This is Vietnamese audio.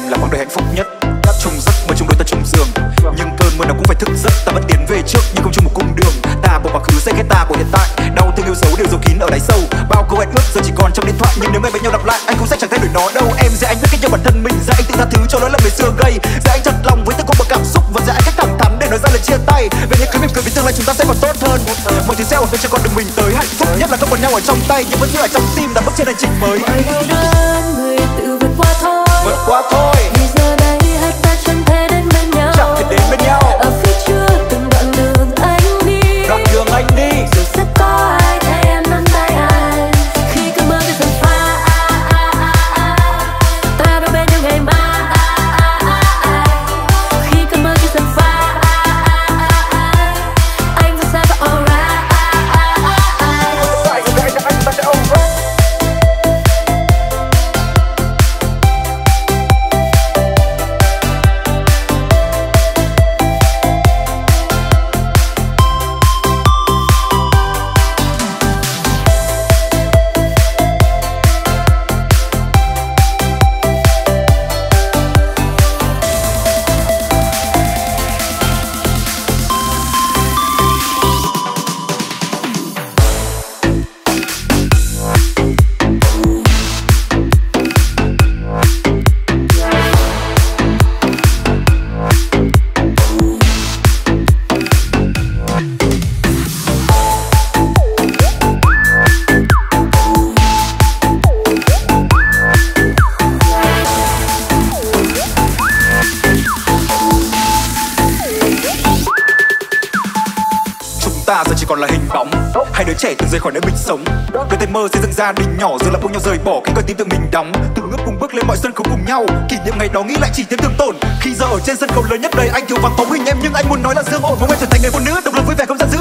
đời hạnh phúc nhất. Chung giấc mơ chung đôi ta chung giường. Nhưng cơn mưa nào cũng phải thức giấc, ta vẫn tiến về trước nhưng không chung một cung đường. Ta bỏ quá khứ, sẽ ghét ta của hiện tại. Đau thương yêu dấu đều giấu kín ở đáy sâu. Bao câu hẹn ước giờ chỉ còn trong điện thoại. Nhưng nếu ngày bên nhau lặp lại, anh cũng sẽ chẳng thay đổi nó đâu. Em dạy anh biết cách yêu bản thân mình dạy anh tự tha thứ cho lỗi lầm ngày xưa gây dạy anh thật lòng với tất cả cảm xúc và dạy anh cách thẳng thắn để nói ra lời chia tay. Về những cứ mỉm cười vì tương lai chúng ta sẽ còn tốt hơn. Mọi thứ sẽ ổn cho con đường mình tới. Hạnh phúc nhất là không còn nhau ở trong tay, nhưng vẫn như ở trong tim đã bước trên hành trình mới. Mọi đau đớn người tự vượt vượt qua thôi. Ta giờ chỉ còn là hình bóng. Hai đứa trẻ từng rời khỏi nơi mình sống. Đôi tay mơ xây dựng gia đình nhỏ, giờ là cùng nhau rời bỏ khi cơn tim tự mình đóng. Từng bước cùng bước lên mọi sân khấu cùng nhau, kỷ niệm ngày đó nghĩ lại chỉ thêm thương tổn. Khi giờ ở trên sân khấu lớn nhất đời, anh thiếu vắng bóng hình em, nhưng anh muốn nói là dương ổn. Mong em trở thành người phụ nữ, độc lập vui vẻ không giận dữ